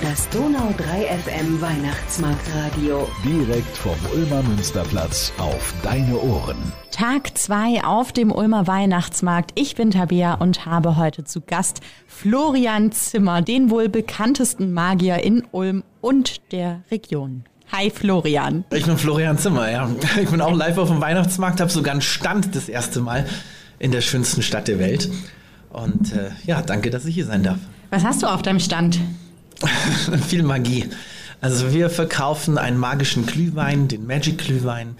Das Donau 3 FM Weihnachtsmarktradio. Direkt vom Ulmer Münsterplatz auf deine Ohren. Tag 2 auf dem Ulmer Weihnachtsmarkt. Ich bin Tabea und habe heute zu Gast Florian Zimmer, den wohl bekanntesten Magier in Ulm und der Region. Hi Florian. Ich bin Florian Zimmer, ja. Ich bin auch live auf dem Weihnachtsmarkt, habe sogar einen Stand das erste Mal in der schönsten Stadt der Welt. Und äh, ja, danke, dass ich hier sein darf. Was hast du auf deinem Stand? Viel Magie. Also wir verkaufen einen magischen Glühwein, den Magic Glühwein,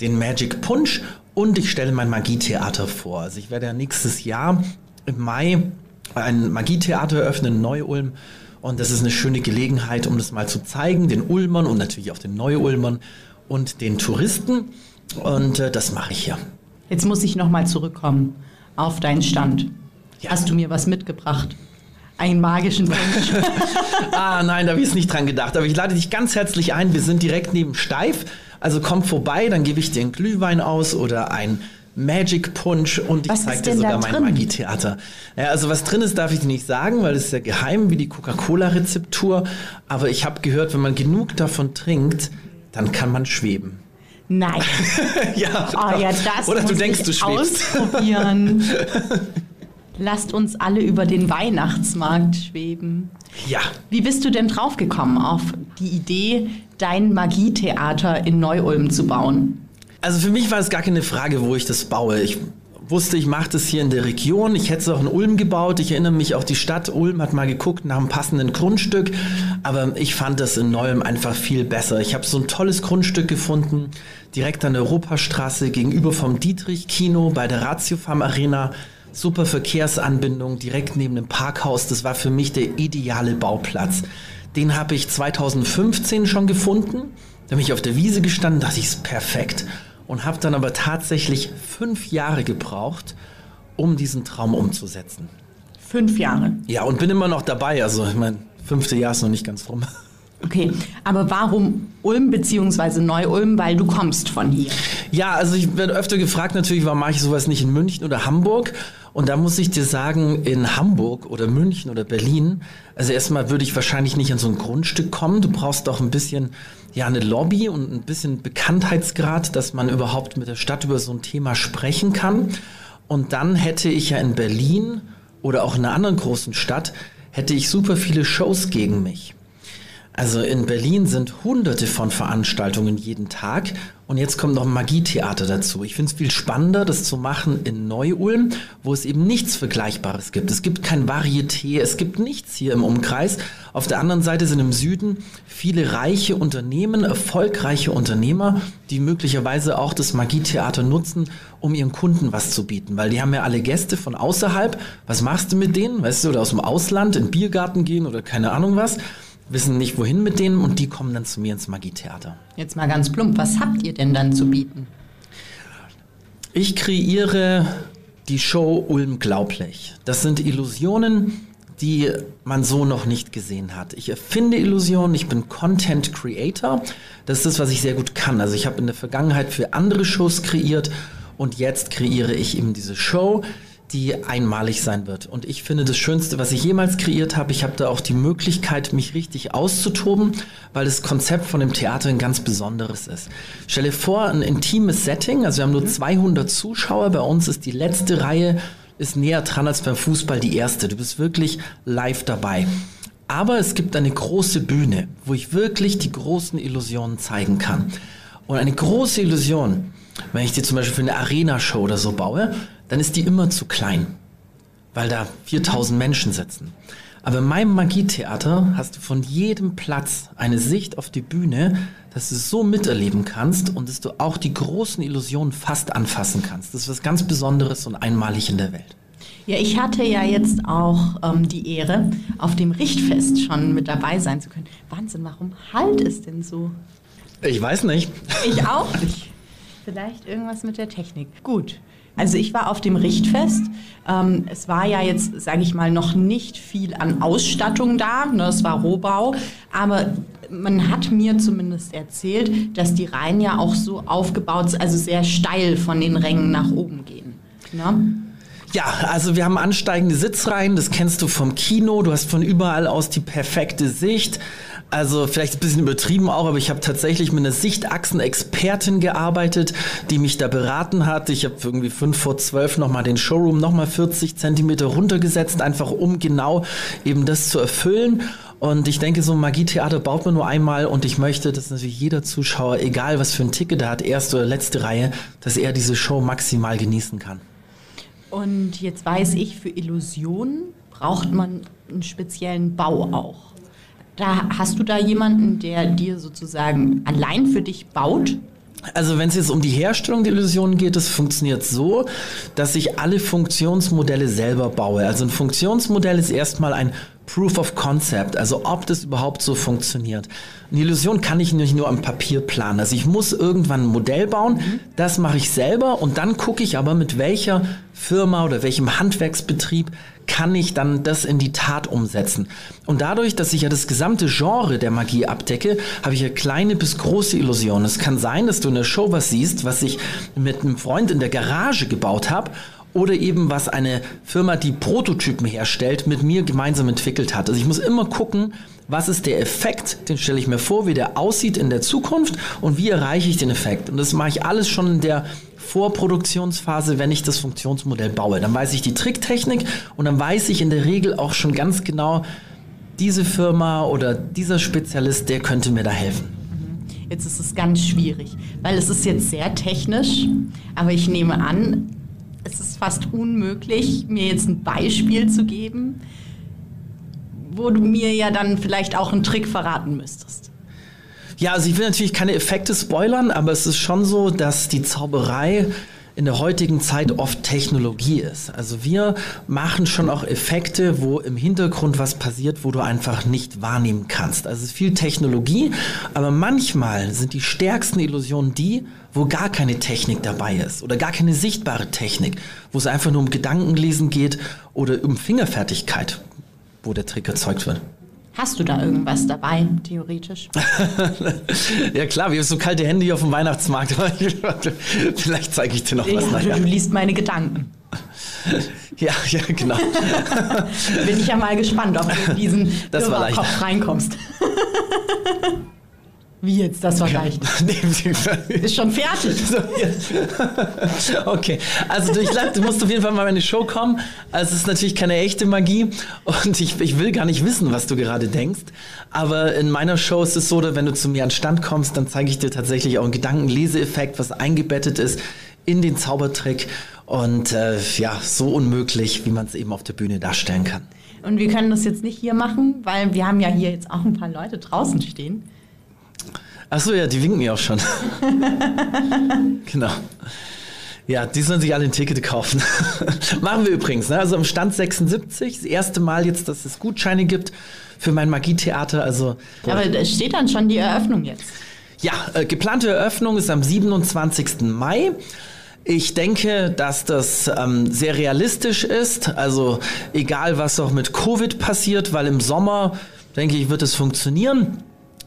den Magic Punch und ich stelle mein Magietheater vor. Also ich werde ja nächstes Jahr im Mai ein Magietheater eröffnen in Neu-Ulm und das ist eine schöne Gelegenheit, um das mal zu zeigen, den Ulmern und natürlich auch den Neu-Ulmern und den Touristen und äh, das mache ich hier. Jetzt muss ich nochmal zurückkommen auf deinen Stand. Ja. Hast du mir was mitgebracht? Einen magischen Punsch. ah, nein, da habe ich jetzt nicht dran gedacht. Aber ich lade dich ganz herzlich ein. Wir sind direkt neben Steif. Also komm vorbei, dann gebe ich dir einen Glühwein aus oder ein Magic Punch und ich zeige dir sogar mein Magietheater. Ja, also was drin ist, darf ich dir nicht sagen, weil es ist ja geheim wie die Coca-Cola-Rezeptur. Aber ich habe gehört, wenn man genug davon trinkt, dann kann man schweben. Nein. ja, oh, ja, das Oder du denkst, du schwebst. Ausprobieren. Lasst uns alle über den Weihnachtsmarkt schweben. Ja. Wie bist du denn draufgekommen auf die Idee, dein Magietheater in Neu-Ulm zu bauen? Also für mich war es gar keine Frage, wo ich das baue. Ich wusste, ich mache das hier in der Region. Ich hätte es auch in Ulm gebaut. Ich erinnere mich auch, die Stadt Ulm hat mal geguckt nach einem passenden Grundstück. Aber ich fand das in Neu-Ulm einfach viel besser. Ich habe so ein tolles Grundstück gefunden, direkt an der Europastraße gegenüber vom Dietrich-Kino bei der Ratiofarm Arena super Verkehrsanbindung direkt neben dem Parkhaus. Das war für mich der ideale Bauplatz. Den habe ich 2015 schon gefunden. Da bin ich auf der Wiese gestanden, dachte ich, ist perfekt. Und habe dann aber tatsächlich fünf Jahre gebraucht, um diesen Traum umzusetzen. Fünf Jahre? Ja, und bin immer noch dabei. Also, ich meine, fünfte Jahr ist noch nicht ganz rum. Okay, aber warum Ulm bzw. Neu-Ulm? Weil du kommst von hier. Ja, also ich werde öfter gefragt natürlich, warum mache ich sowas nicht in München oder Hamburg? Und da muss ich dir sagen, in Hamburg oder München oder Berlin, also erstmal würde ich wahrscheinlich nicht an so ein Grundstück kommen. Du brauchst doch ein bisschen, ja, eine Lobby und ein bisschen Bekanntheitsgrad, dass man überhaupt mit der Stadt über so ein Thema sprechen kann. Und dann hätte ich ja in Berlin oder auch in einer anderen großen Stadt, hätte ich super viele Shows gegen mich. Also in Berlin sind hunderte von Veranstaltungen jeden Tag und jetzt kommt noch ein Magietheater dazu. Ich finde es viel spannender, das zu machen in Neu-Ulm, wo es eben nichts Vergleichbares gibt. Es gibt kein Varieté, es gibt nichts hier im Umkreis. Auf der anderen Seite sind im Süden viele reiche Unternehmen, erfolgreiche Unternehmer, die möglicherweise auch das Magietheater nutzen, um ihren Kunden was zu bieten. Weil die haben ja alle Gäste von außerhalb. Was machst du mit denen? Weißt du, oder aus dem Ausland in den Biergarten gehen oder keine Ahnung was wissen nicht wohin mit denen und die kommen dann zu mir ins Magietheater. Jetzt mal ganz plump, was habt ihr denn dann zu bieten? Ich kreiere die Show Ulm Glaublich. Das sind Illusionen, die man so noch nicht gesehen hat. Ich erfinde Illusionen, ich bin Content Creator. Das ist das, was ich sehr gut kann. Also ich habe in der Vergangenheit für andere Shows kreiert und jetzt kreiere ich eben diese Show, die einmalig sein wird. Und ich finde das Schönste, was ich jemals kreiert habe, ich habe da auch die Möglichkeit, mich richtig auszutoben, weil das Konzept von dem Theater ein ganz besonderes ist. Stell dir vor, ein intimes Setting, also wir haben nur 200 Zuschauer, bei uns ist die letzte Reihe ist näher dran als beim Fußball die erste. Du bist wirklich live dabei. Aber es gibt eine große Bühne, wo ich wirklich die großen Illusionen zeigen kann. Und eine große Illusion, wenn ich dir zum Beispiel für eine Arena-Show oder so baue, dann ist die immer zu klein, weil da 4000 Menschen sitzen. Aber in meinem Magietheater hast du von jedem Platz eine Sicht auf die Bühne, dass du es so miterleben kannst und dass du auch die großen Illusionen fast anfassen kannst. Das ist was ganz Besonderes und einmalig in der Welt. Ja, ich hatte ja jetzt auch ähm, die Ehre, auf dem Richtfest schon mit dabei sein zu können. Wahnsinn, warum halt es denn so? Ich weiß nicht. Ich auch nicht. Vielleicht irgendwas mit der Technik. Gut. Also ich war auf dem Richtfest. Ähm, es war ja jetzt, sage ich mal, noch nicht viel an Ausstattung da. Ne, es war Rohbau. Aber man hat mir zumindest erzählt, dass die Reihen ja auch so aufgebaut sind, also sehr steil von den Rängen nach oben gehen. Ne? Ja, also wir haben ansteigende Sitzreihen, das kennst du vom Kino, du hast von überall aus die perfekte Sicht. Also vielleicht ein bisschen übertrieben auch, aber ich habe tatsächlich mit einer Sichtachsenexpertin gearbeitet, die mich da beraten hat. Ich habe irgendwie fünf vor zwölf nochmal den Showroom nochmal 40 Zentimeter runtergesetzt, einfach um genau eben das zu erfüllen. Und ich denke, so ein Magietheater baut man nur einmal und ich möchte, dass natürlich jeder Zuschauer, egal was für ein Ticket er hat, erste oder letzte Reihe, dass er diese Show maximal genießen kann. Und jetzt weiß ich, für Illusionen braucht man einen speziellen Bau auch. Da hast du da jemanden, der dir sozusagen allein für dich baut? Also wenn es jetzt um die Herstellung der Illusionen geht, das funktioniert so, dass ich alle Funktionsmodelle selber baue. Also ein Funktionsmodell ist erstmal ein Proof of Concept, also ob das überhaupt so funktioniert. Eine Illusion kann ich nicht nur am Papier planen. Also ich muss irgendwann ein Modell bauen, das mache ich selber und dann gucke ich aber, mit welcher Firma oder welchem Handwerksbetrieb kann ich dann das in die Tat umsetzen. Und dadurch, dass ich ja das gesamte Genre der Magie abdecke, habe ich ja kleine bis große Illusionen. Es kann sein, dass du in der Show was siehst, was ich mit einem Freund in der Garage gebaut habe oder eben was eine Firma, die Prototypen herstellt, mit mir gemeinsam entwickelt hat. Also ich muss immer gucken, was ist der Effekt, den stelle ich mir vor, wie der aussieht in der Zukunft und wie erreiche ich den Effekt. Und das mache ich alles schon in der Vorproduktionsphase, wenn ich das Funktionsmodell baue. Dann weiß ich die Tricktechnik und dann weiß ich in der Regel auch schon ganz genau, diese Firma oder dieser Spezialist, der könnte mir da helfen. Jetzt ist es ganz schwierig, weil es ist jetzt sehr technisch, aber ich nehme an, es ist fast unmöglich, mir jetzt ein Beispiel zu geben, wo du mir ja dann vielleicht auch einen Trick verraten müsstest. Ja, also ich will natürlich keine Effekte spoilern, aber es ist schon so, dass die Zauberei in der heutigen Zeit oft Technologie ist. Also wir machen schon auch Effekte, wo im Hintergrund was passiert, wo du einfach nicht wahrnehmen kannst. Also es ist viel Technologie, aber manchmal sind die stärksten Illusionen die, wo gar keine Technik dabei ist oder gar keine sichtbare Technik, wo es einfach nur um Gedankenlesen geht oder um Fingerfertigkeit, wo der Trick erzeugt wird. Hast du da irgendwas dabei, theoretisch? ja klar, wir haben so kalte Hände hier auf dem Weihnachtsmarkt. Vielleicht zeige ich dir noch was. Ja, du, du liest meine Gedanken. Ja, ja, genau. Bin ich ja mal gespannt, ob du in diesen Kopf reinkommst. Wie jetzt? Das war leicht. Ist schon fertig. okay, also du, ich, du musst auf jeden Fall mal in meine Show kommen. Also es ist natürlich keine echte Magie und ich, ich will gar nicht wissen, was du gerade denkst. Aber in meiner Show ist es so, dass wenn du zu mir an Stand kommst, dann zeige ich dir tatsächlich auch einen Gedankenleseeffekt, was eingebettet ist in den Zaubertrick und äh, ja, so unmöglich, wie man es eben auf der Bühne darstellen kann. Und wir können das jetzt nicht hier machen, weil wir haben ja hier jetzt auch ein paar Leute draußen stehen. Achso, ja, die winken mir auch schon. genau. Ja, die sollen sich alle ein Ticket kaufen. Machen wir übrigens. Ne? Also am Stand 76, das erste Mal jetzt, dass es Gutscheine gibt für mein Magietheater. Also, Aber da steht dann schon die Eröffnung jetzt. Ja, äh, geplante Eröffnung ist am 27. Mai. Ich denke, dass das ähm, sehr realistisch ist. Also egal, was auch mit Covid passiert, weil im Sommer, denke ich, wird es funktionieren.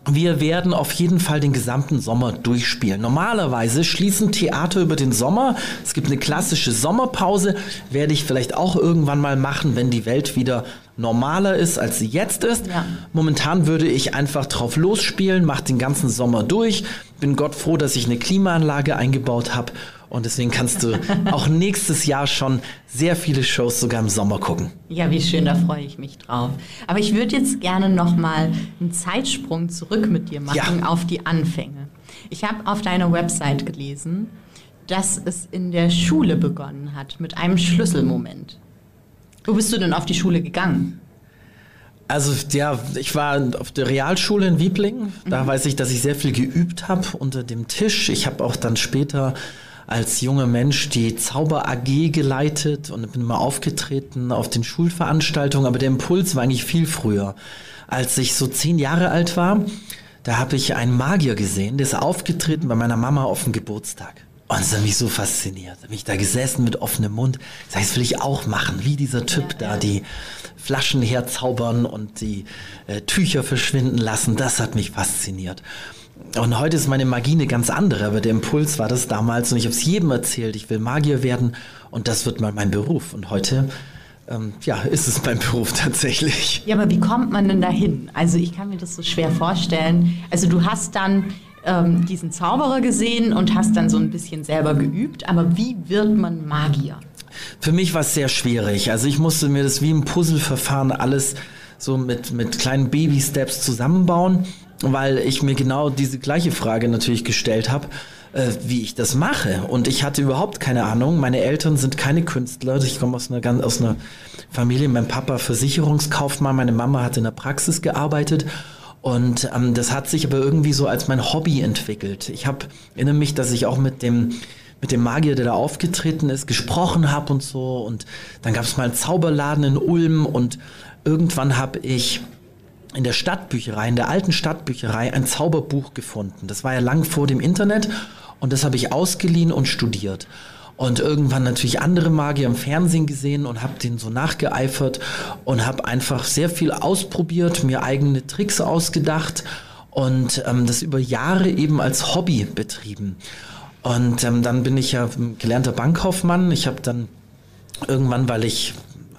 Wir werden auf jeden Fall den gesamten Sommer durchspielen. Normalerweise schließen Theater über den Sommer. Es gibt eine klassische Sommerpause. Werde ich vielleicht auch irgendwann mal machen, wenn die Welt wieder normaler ist, als sie jetzt ist. Ja. Momentan würde ich einfach drauf losspielen, mache den ganzen Sommer durch. Bin Gott froh, dass ich eine Klimaanlage eingebaut habe und deswegen kannst du auch nächstes Jahr schon sehr viele Shows sogar im Sommer gucken. Ja, wie schön, da freue ich mich drauf. Aber ich würde jetzt gerne noch mal einen Zeitsprung zurück mit dir machen ja. auf die Anfänge. Ich habe auf deiner Website gelesen, dass es in der Schule begonnen hat mit einem Schlüsselmoment. Wo bist du denn auf die Schule gegangen? Also ja, ich war auf der Realschule in Wiebling. Da mhm. weiß ich, dass ich sehr viel geübt habe unter dem Tisch. Ich habe auch dann später als junger Mensch die Zauber AG geleitet und bin immer aufgetreten auf den Schulveranstaltungen, aber der Impuls war eigentlich viel früher. Als ich so zehn Jahre alt war, da habe ich einen Magier gesehen, der ist aufgetreten bei meiner Mama auf dem Geburtstag. Und es hat mich so fasziniert. Bin ich da gesessen mit offenem Mund. Das heißt, will ich auch machen, wie dieser Typ ja, da, die Flaschen herzaubern und die äh, Tücher verschwinden lassen. Das hat mich fasziniert. Und heute ist meine Magie eine ganz andere, aber der Impuls war das damals und ich habe es jedem erzählt, ich will Magier werden und das wird mal mein Beruf. Und heute ähm, ja, ist es mein Beruf tatsächlich. Ja, aber wie kommt man denn dahin? Also ich kann mir das so schwer vorstellen. Also du hast dann ähm, diesen Zauberer gesehen und hast dann so ein bisschen selber geübt, aber wie wird man Magier? Für mich war es sehr schwierig. Also ich musste mir das wie im Puzzleverfahren alles so mit, mit kleinen Baby-Steps zusammenbauen, weil ich mir genau diese gleiche Frage natürlich gestellt habe äh, wie ich das mache. Und ich hatte überhaupt keine Ahnung. Meine Eltern sind keine Künstler. Ich komme aus einer, ganz, aus einer Familie. Mein Papa Versicherungskaufmann, meine Mama hat in der Praxis gearbeitet. Und ähm, das hat sich aber irgendwie so als mein Hobby entwickelt. Ich habe erinnere mich, dass ich auch mit dem mit dem Magier, der da aufgetreten ist, gesprochen habe und so. Und dann gab es mal einen Zauberladen in Ulm und irgendwann habe ich in der Stadtbücherei, in der alten Stadtbücherei, ein Zauberbuch gefunden. Das war ja lang vor dem Internet und das habe ich ausgeliehen und studiert. Und irgendwann natürlich andere Magier im Fernsehen gesehen und habe denen so nachgeeifert und habe einfach sehr viel ausprobiert, mir eigene Tricks ausgedacht und ähm, das über Jahre eben als Hobby betrieben. Und ähm, dann bin ich ja gelernter Bankkaufmann. Ich habe dann irgendwann, weil ich,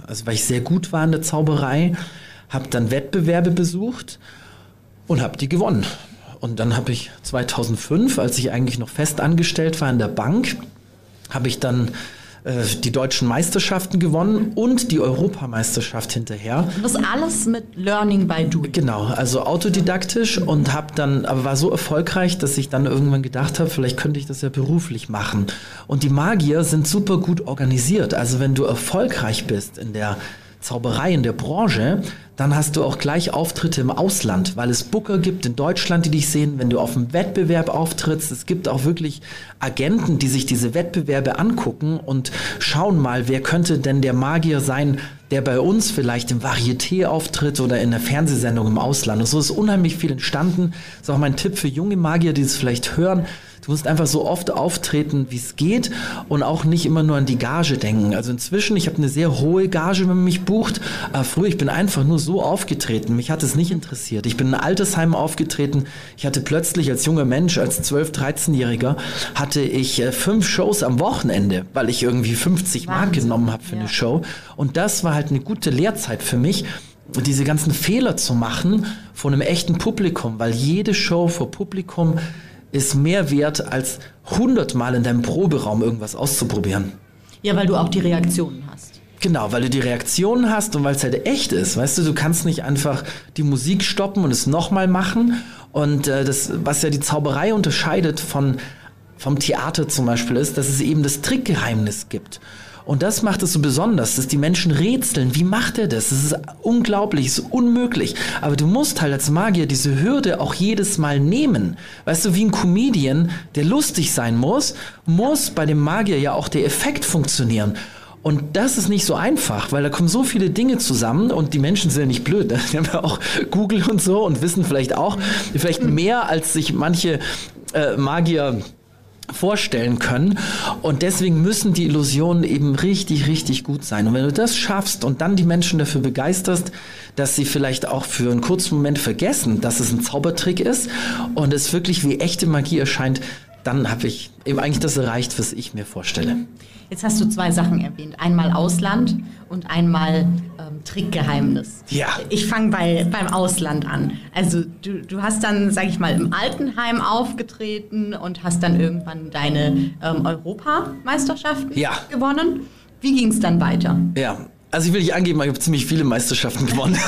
also weil ich sehr gut war in der Zauberei, habe dann Wettbewerbe besucht und habe die gewonnen. Und dann habe ich 2005, als ich eigentlich noch fest angestellt war in der Bank, habe ich dann äh, die deutschen Meisterschaften gewonnen und die Europameisterschaft hinterher. Das alles mit Learning by Doing. Genau, also autodidaktisch und habe dann, aber war so erfolgreich, dass ich dann irgendwann gedacht habe, vielleicht könnte ich das ja beruflich machen. Und die Magier sind super gut organisiert. Also wenn du erfolgreich bist in der Zauberei in der Branche, dann hast du auch gleich Auftritte im Ausland, weil es Booker gibt in Deutschland, die dich sehen, wenn du auf einem Wettbewerb auftrittst. Es gibt auch wirklich Agenten, die sich diese Wettbewerbe angucken und schauen mal, wer könnte denn der Magier sein, der bei uns vielleicht im Varieté auftritt oder in einer Fernsehsendung im Ausland. Und so ist unheimlich viel entstanden. Das ist auch mein Tipp für junge Magier, die es vielleicht hören. Du musst einfach so oft auftreten, wie es geht und auch nicht immer nur an die Gage denken. Also inzwischen, ich habe eine sehr hohe Gage, wenn man mich bucht. Aber früher, ich bin einfach nur so aufgetreten. Mich hat es nicht interessiert. Ich bin in Altersheim aufgetreten. Ich hatte plötzlich als junger Mensch, als 12-, 13-Jähriger, hatte ich äh, fünf Shows am Wochenende, weil ich irgendwie 50 Mark genommen habe für ja. eine Show. Und das war halt eine gute Lehrzeit für mich diese ganzen Fehler zu machen vor einem echten Publikum, weil jede Show vor Publikum ist mehr wert, als hundertmal in deinem Proberaum irgendwas auszuprobieren. Ja, weil du auch die Reaktionen hast. Genau, weil du die Reaktionen hast und weil es halt echt ist. Weißt du, du kannst nicht einfach die Musik stoppen und es nochmal machen. Und äh, das, was ja die Zauberei unterscheidet von, vom Theater zum Beispiel, ist, dass es eben das Trickgeheimnis gibt. Und das macht es so besonders, dass die Menschen rätseln. Wie macht er das? Das ist unglaublich, das ist unmöglich. Aber du musst halt als Magier diese Hürde auch jedes Mal nehmen. Weißt du, wie ein Comedian, der lustig sein muss, muss bei dem Magier ja auch der Effekt funktionieren. Und das ist nicht so einfach, weil da kommen so viele Dinge zusammen und die Menschen sind ja nicht blöd. Ne? Die haben ja auch Google und so und wissen vielleicht auch, vielleicht mehr als sich manche äh, Magier vorstellen können. Und deswegen müssen die Illusionen eben richtig, richtig gut sein. Und wenn du das schaffst und dann die Menschen dafür begeisterst, dass sie vielleicht auch für einen kurzen Moment vergessen, dass es ein Zaubertrick ist und es wirklich wie echte Magie erscheint, dann habe ich eben eigentlich das erreicht, was ich mir vorstelle. Jetzt hast du zwei Sachen erwähnt. Einmal Ausland und einmal ähm, Trickgeheimnis. Ja. Ich fange bei, beim Ausland an. Also du, du hast dann, sage ich mal, im Altenheim aufgetreten und hast dann irgendwann deine ähm, Europameisterschaften ja. gewonnen. Wie ging es dann weiter? Ja, also ich will nicht angeben, ich habe ziemlich viele Meisterschaften gewonnen.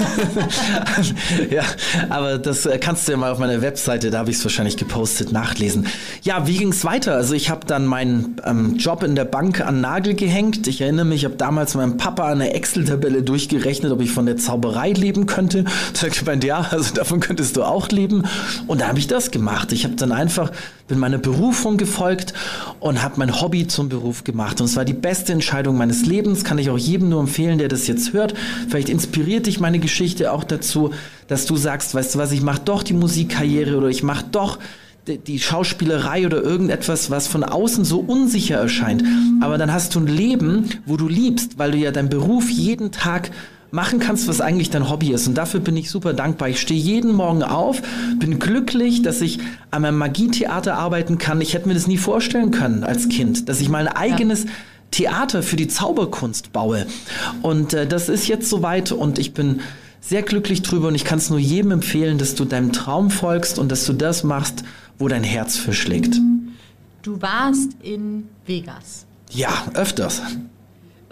ja, aber das äh, kannst du ja mal auf meiner Webseite, da habe ich es wahrscheinlich gepostet, nachlesen. Ja, wie ging es weiter? Also ich habe dann meinen ähm, Job in der Bank an Nagel gehängt. Ich erinnere mich, ich habe damals meinem Papa eine Excel-Tabelle durchgerechnet, ob ich von der Zauberei leben könnte. Da hat gemeint, ja, also davon könntest du auch leben. Und da habe ich das gemacht. Ich habe dann einfach bin meiner Berufung gefolgt und habe mein Hobby zum Beruf gemacht. Und es war die beste Entscheidung meines Lebens, kann ich auch jedem nur empfehlen, der das jetzt hört. Vielleicht inspiriert dich meine Geschichte auch dazu, dass du sagst, weißt du was, ich mache doch die Musikkarriere oder ich mache doch die Schauspielerei oder irgendetwas, was von außen so unsicher erscheint. Aber dann hast du ein Leben, wo du liebst, weil du ja deinen Beruf jeden Tag machen kannst, was eigentlich dein Hobby ist. Und dafür bin ich super dankbar. Ich stehe jeden Morgen auf, bin glücklich, dass ich an meinem Magietheater arbeiten kann. Ich hätte mir das nie vorstellen können als Kind, dass ich mal ein eigenes ja. Theater für die Zauberkunst baue. Und äh, das ist jetzt soweit und ich bin sehr glücklich drüber und ich kann es nur jedem empfehlen, dass du deinem Traum folgst und dass du das machst, wo dein Herz für schlägt. Du warst in Vegas. Ja, öfters.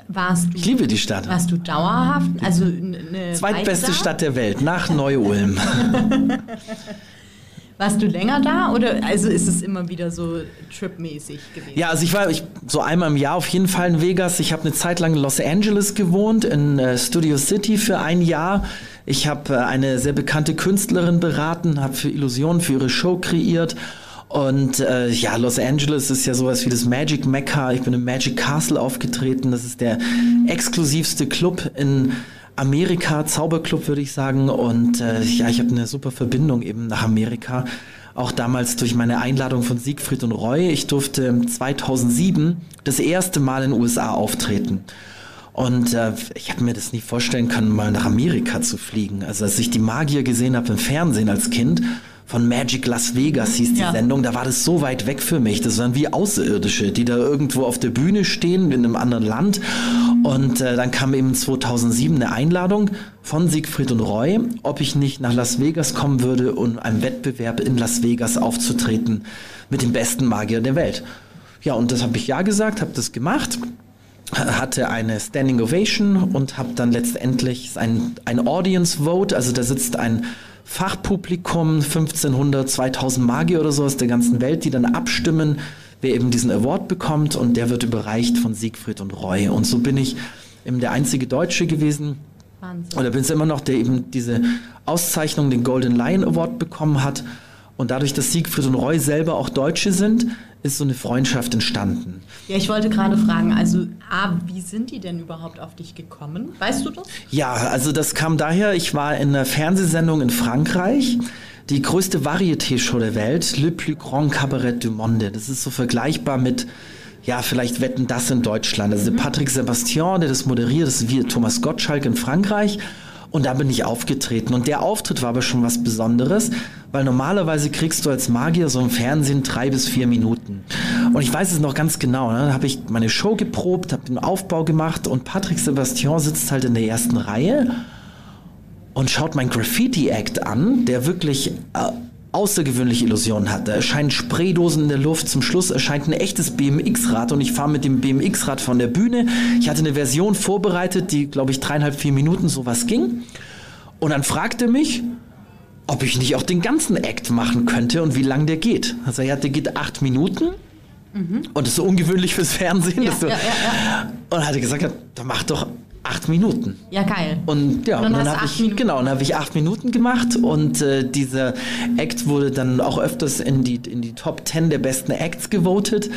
Warst du, ich liebe die Stadt. Warst du dauerhaft? Also eine Zweitbeste Stadt der Welt, nach Neu-Ulm. Warst du länger da oder also ist es immer wieder so tripmäßig gewesen? Ja, also ich war ich, so einmal im Jahr auf jeden Fall in Vegas. Ich habe eine Zeit lang in Los Angeles gewohnt, in äh, Studio City für ein Jahr. Ich habe äh, eine sehr bekannte Künstlerin beraten, habe für Illusionen für ihre Show kreiert und äh, ja, Los Angeles ist ja sowas wie das Magic Mecca. Ich bin im Magic Castle aufgetreten. Das ist der exklusivste Club in Amerika, Zauberclub würde ich sagen. Und äh, ja, ich habe eine super Verbindung eben nach Amerika. Auch damals durch meine Einladung von Siegfried und Roy. Ich durfte 2007 das erste Mal in den USA auftreten. Und äh, ich habe mir das nie vorstellen können, mal nach Amerika zu fliegen. Also als ich die Magier gesehen habe im Fernsehen als Kind, von Magic Las Vegas hieß die ja. Sendung, da war das so weit weg für mich. Das waren wie Außerirdische, die da irgendwo auf der Bühne stehen in einem anderen Land. Und äh, dann kam eben 2007 eine Einladung von Siegfried und Roy, ob ich nicht nach Las Vegas kommen würde, um einem Wettbewerb in Las Vegas aufzutreten mit dem besten Magier der Welt. Ja, und das habe ich ja gesagt, habe das gemacht hatte eine Standing Ovation und habe dann letztendlich ein, ein Audience Vote, also da sitzt ein Fachpublikum, 1500, 2000 Magier oder so aus der ganzen Welt, die dann abstimmen, wer eben diesen Award bekommt und der wird überreicht von Siegfried und Roy. Und so bin ich eben der einzige Deutsche gewesen. Wahnsinn. Oder bin es immer noch, der eben diese Auszeichnung, den Golden Lion Award bekommen hat. Und dadurch, dass Siegfried und Roy selber auch Deutsche sind, ist so eine Freundschaft entstanden. Ja, ich wollte gerade fragen, also A, wie sind die denn überhaupt auf dich gekommen? Weißt du das? Ja, also das kam daher, ich war in einer Fernsehsendung in Frankreich, die größte Varieté-Show der Welt, Le Plus Grand Cabaret du Monde. Das ist so vergleichbar mit ja, vielleicht wetten das in Deutschland. Also mhm. Patrick Sebastian, der das moderiert, das ist wie Thomas Gottschalk in Frankreich. Und da bin ich aufgetreten. Und der Auftritt war aber schon was Besonderes, weil normalerweise kriegst du als Magier so im Fernsehen drei bis vier Minuten. Und ich weiß es noch ganz genau. Ne? Dann habe ich meine Show geprobt, habe den Aufbau gemacht und Patrick Sebastian sitzt halt in der ersten Reihe und schaut mein Graffiti-Act an, der wirklich äh, außergewöhnliche Illusionen hat. Da erscheinen Spraydosen in der Luft. Zum Schluss erscheint ein echtes BMX-Rad und ich fahre mit dem BMX-Rad von der Bühne. Ich hatte eine Version vorbereitet, die, glaube ich, dreieinhalb, vier Minuten sowas ging. Und dann fragte er mich, ob ich nicht auch den ganzen Act machen könnte und wie lang der geht. Also er hat, der geht acht Minuten. Mhm. Und das ist so ungewöhnlich fürs Fernsehen. Ja, du, ja, ja, und hat er gesagt, dann mach doch acht Minuten. Ja, geil. Und ja, und dann, dann habe ich Minuten. genau, dann habe ich acht Minuten gemacht und äh, dieser Act wurde dann auch öfters in die in die Top 10 der besten Acts gewotet.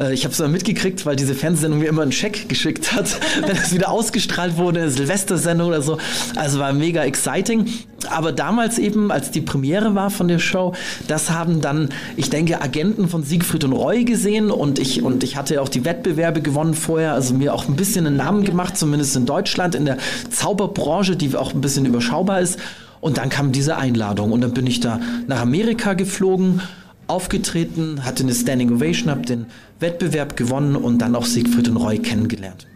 Äh, ich habe es mal mitgekriegt, weil diese Fernsehsendung mir immer einen Scheck geschickt hat, wenn es wieder ausgestrahlt wurde, eine Silvestersendung oder so. Also war mega exciting. Aber damals eben, als die Premiere war von der Show, das haben dann, ich denke, Agenten von Siegfried und Roy gesehen und ich, und ich hatte auch die Wettbewerbe gewonnen vorher, also mir auch ein bisschen einen Namen gemacht, zumindest in Deutschland, in der Zauberbranche, die auch ein bisschen überschaubar ist. Und dann kam diese Einladung und dann bin ich da nach Amerika geflogen aufgetreten, hatte eine Standing Ovation, habe den Wettbewerb gewonnen und dann auch Siegfried und Roy kennengelernt.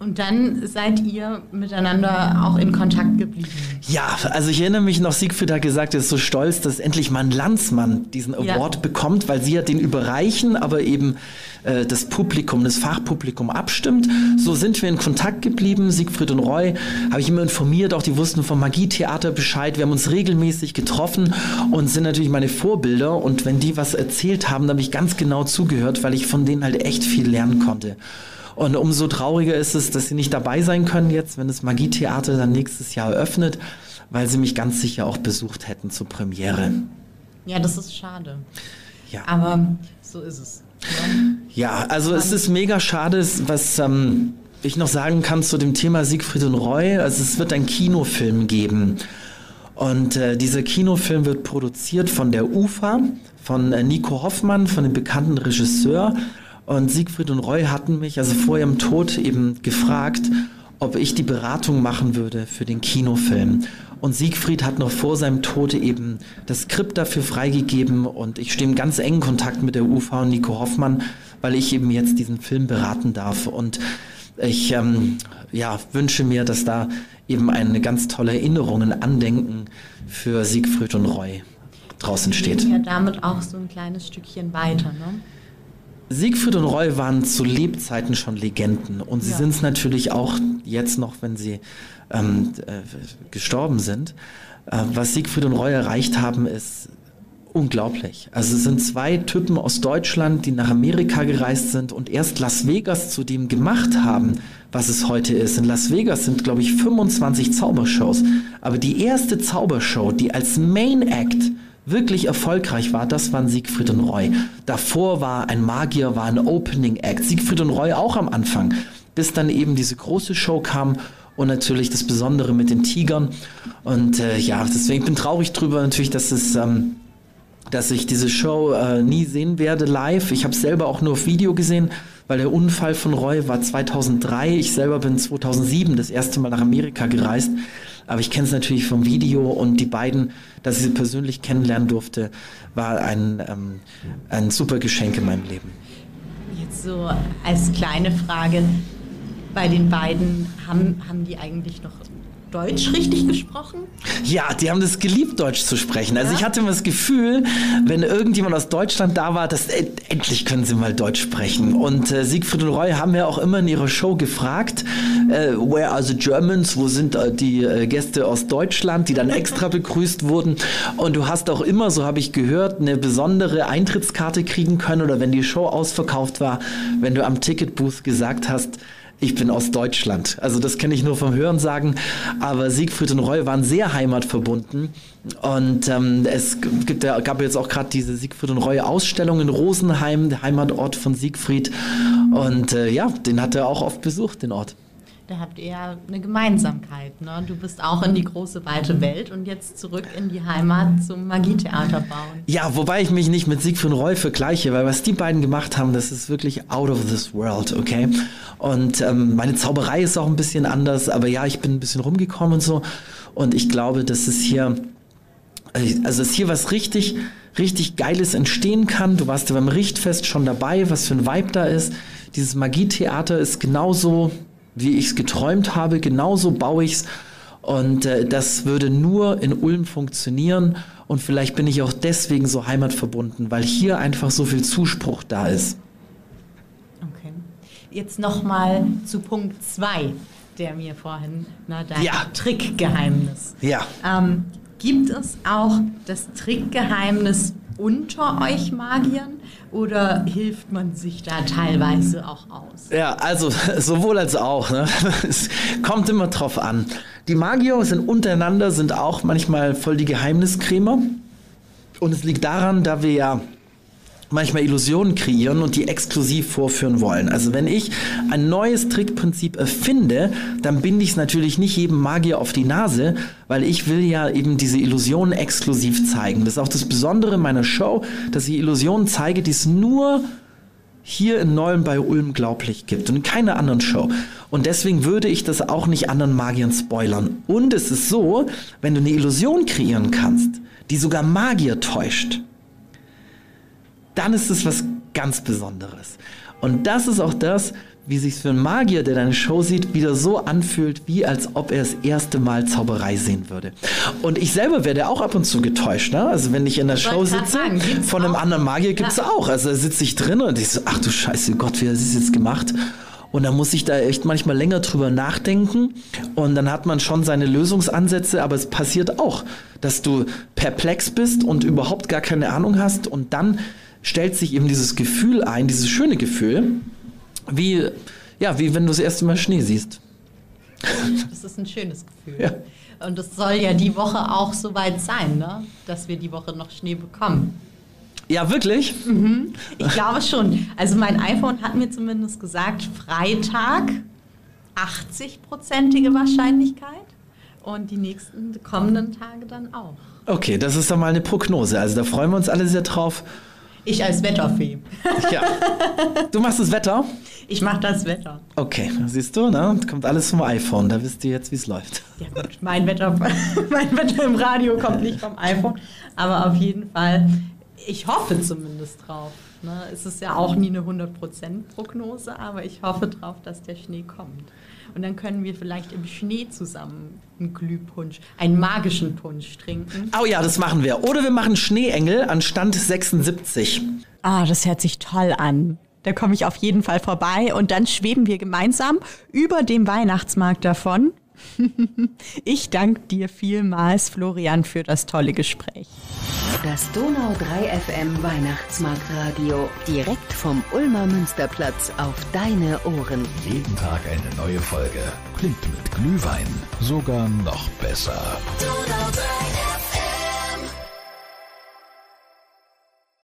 Und dann seid ihr miteinander auch in Kontakt geblieben. Ja, also ich erinnere mich noch, Siegfried hat gesagt, er ist so stolz, dass endlich mal ein Landsmann diesen Award ja. bekommt, weil sie ja den überreichen, aber eben äh, das Publikum, das Fachpublikum abstimmt. So sind wir in Kontakt geblieben. Siegfried und Roy habe ich immer informiert, auch die wussten vom Magietheater Bescheid. Wir haben uns regelmäßig getroffen und sind natürlich meine Vorbilder. Und wenn die was erzählt haben, dann habe ich ganz genau zugehört, weil ich von denen halt echt viel lernen konnte. Und umso trauriger ist es, dass sie nicht dabei sein können jetzt, wenn das Magietheater dann nächstes Jahr eröffnet, weil sie mich ganz sicher auch besucht hätten zur Premiere. Ja, das ist schade. Ja. Aber so ist es. Ja, ja also es ist mega schade, was ähm, ich noch sagen kann zu dem Thema Siegfried und Roy. Also es wird einen Kinofilm geben. Und äh, dieser Kinofilm wird produziert von der UFA, von äh, Nico Hoffmann, von dem bekannten Regisseur. Und Siegfried und Roy hatten mich also vor ihrem Tod eben gefragt, ob ich die Beratung machen würde für den Kinofilm. Und Siegfried hat noch vor seinem Tod eben das Skript dafür freigegeben und ich stehe im ganz engen Kontakt mit der UV und Nico Hoffmann, weil ich eben jetzt diesen Film beraten darf. Und ich ähm, ja, wünsche mir, dass da eben eine ganz tolle Erinnerung, ein Andenken für Siegfried und Roy draußen steht. Ja, damit auch so ein kleines Stückchen weiter, ne? Siegfried und Roy waren zu Lebzeiten schon Legenden und sie Ja. sind es natürlich auch jetzt noch, wenn sie ähm, äh, gestorben sind. Äh, was Siegfried und Roy erreicht haben, ist unglaublich. Also es sind zwei Typen aus Deutschland, die nach Amerika gereist sind und erst Las Vegas zu dem gemacht haben, was es heute ist. In Las Vegas sind, glaube ich, 25 Zaubershows. Aber die erste Zaubershow, die als Main Act wirklich erfolgreich war, das waren Siegfried und Roy. Davor war ein Magier, war ein Opening Act. Siegfried und Roy auch am Anfang, bis dann eben diese große Show kam und natürlich das Besondere mit den Tigern. Und äh, ja, deswegen bin ich traurig drüber natürlich, dass es ähm, dass ich diese Show äh, nie sehen werde live. Ich habe selber auch nur auf Video gesehen, weil der Unfall von Roy war 2003. Ich selber bin 2007 das erste Mal nach Amerika gereist. Aber ich kenne es natürlich vom Video und die beiden, dass ich sie persönlich kennenlernen durfte, war ein, ähm, ein super Geschenk in meinem Leben. Jetzt so als kleine Frage, bei den beiden, haben, haben die eigentlich noch Deutsch richtig gesprochen? Ja, die haben das geliebt, Deutsch zu sprechen. Also ich hatte immer das Gefühl, wenn irgendjemand aus Deutschland da war, dass äh, endlich können sie mal Deutsch sprechen. Und äh, Siegfried und Roy haben ja auch immer in ihrer Show gefragt, äh, where are the Germans? Wo sind äh, die äh, Gäste aus Deutschland, die dann extra begrüßt wurden? Und du hast auch immer, so habe ich gehört, eine besondere Eintrittskarte kriegen können oder wenn die Show ausverkauft war, wenn du am Ticketbooth gesagt hast, ich bin aus Deutschland. Also das kenne ich nur vom Hörensagen. Aber Siegfried und Roy waren sehr heimatverbunden. Und ähm, es gibt, gab jetzt auch gerade diese Siegfried und Roy Ausstellung in Rosenheim, der Heimatort von Siegfried. Und äh, ja, den hat er auch oft besucht, den Ort. Da habt ihr ja eine Gemeinsamkeit. Ne? Du bist auch in die große, weite Welt und jetzt zurück in die Heimat zum Magietheater bauen. Ja, wobei ich mich nicht mit Siegfried Roy vergleiche, weil was die beiden gemacht haben, das ist wirklich out of this world, okay? Und ähm, meine Zauberei ist auch ein bisschen anders, aber ja, ich bin ein bisschen rumgekommen und so. Und ich glaube, dass es hier, also dass hier was richtig, richtig Geiles entstehen kann. Du warst ja beim Richtfest schon dabei, was für ein Vibe da ist. Dieses Magietheater ist genauso, wie ich es geträumt habe, genauso baue ich es. Und äh, das würde nur in Ulm funktionieren. Und vielleicht bin ich auch deswegen so heimatverbunden, weil hier einfach so viel Zuspruch da ist. Okay. Jetzt nochmal zu Punkt 2, der mir vorhin, na, dein Ja. Trickgeheimnis. Ja. Ähm, gibt es auch das Trickgeheimnis unter euch Magiern oder hilft man sich da teilweise auch aus? Ja, also sowohl als auch. Ne? Es kommt immer drauf an. Die Magier sind untereinander, sind auch manchmal voll die Geheimniskrämer. Und es liegt daran, da wir ja manchmal Illusionen kreieren und die exklusiv vorführen wollen. Also wenn ich ein neues Trickprinzip erfinde, dann binde ich es natürlich nicht jedem Magier auf die Nase, weil ich will ja eben diese Illusionen exklusiv zeigen. Das ist auch das Besondere meiner Show, dass ich Illusionen zeige, die es nur hier in Neuem bei Ulm glaublich gibt und in keiner anderen Show. Und deswegen würde ich das auch nicht anderen Magiern spoilern. Und es ist so, wenn du eine Illusion kreieren kannst, die sogar Magier täuscht, dann ist es was ganz Besonderes. Und das ist auch das, wie sich für einen Magier, der deine Show sieht, wieder so anfühlt, wie als ob er das erste Mal Zauberei sehen würde. Und ich selber werde auch ab und zu getäuscht. Ne? Also wenn ich in der Ich Show sitze, sagen, gibt's von einem auch. anderen Magier gibt es Ja. auch. Also da sitze ich drin und ich so, ach du Scheiße, Gott, wie das jetzt gemacht? Und dann muss ich da echt manchmal länger drüber nachdenken. Und dann hat man schon seine Lösungsansätze, aber es passiert auch, dass du perplex bist und überhaupt gar keine Ahnung hast. Und dann stellt sich eben dieses Gefühl ein, dieses schöne Gefühl, wie, ja, wie wenn du das erste Mal Schnee siehst. Das ist ein schönes Gefühl. Ja. Und es soll ja die Woche auch soweit sein, ne? dass wir die Woche noch Schnee bekommen. Ja, wirklich? Ich glaube schon. Also mein iPhone hat mir zumindest gesagt, Freitag 80-prozentige Wahrscheinlichkeit und die nächsten kommenden Tage dann auch. Okay, das ist dann mal eine Prognose. Also da freuen wir uns alle sehr drauf. Ich als Wetterfee. Ja. Du machst das Wetter? Ich mache das Wetter. Okay, siehst du, ne? Kommt alles vom iPhone. Da wisst ihr jetzt, wie es läuft. Ja gut, mein Wetter, mein Wetter im Radio kommt nicht vom iPhone, aber auf jeden Fall, ich hoffe zumindest drauf. Ne? Es ist ja auch nie eine 100%-Prognose, aber ich hoffe drauf, dass der Schnee kommt. Und dann können wir vielleicht im Schnee zusammen einen Glühpunsch, einen magischen Punsch trinken. Oh ja, das machen wir. Oder wir machen Schneeengel an Stand 76. Ah, das hört sich toll an. Da komme ich auf jeden Fall vorbei und dann schweben wir gemeinsam über dem Weihnachtsmarkt davon. ich danke dir vielmals, Florian, für das tolle Gespräch. Das Donau 3 FM Weihnachtsmarktradio. Direkt vom Ulmer Münsterplatz auf deine Ohren. Jeden Tag eine neue Folge. Klingt mit Glühwein sogar noch besser. Donau 3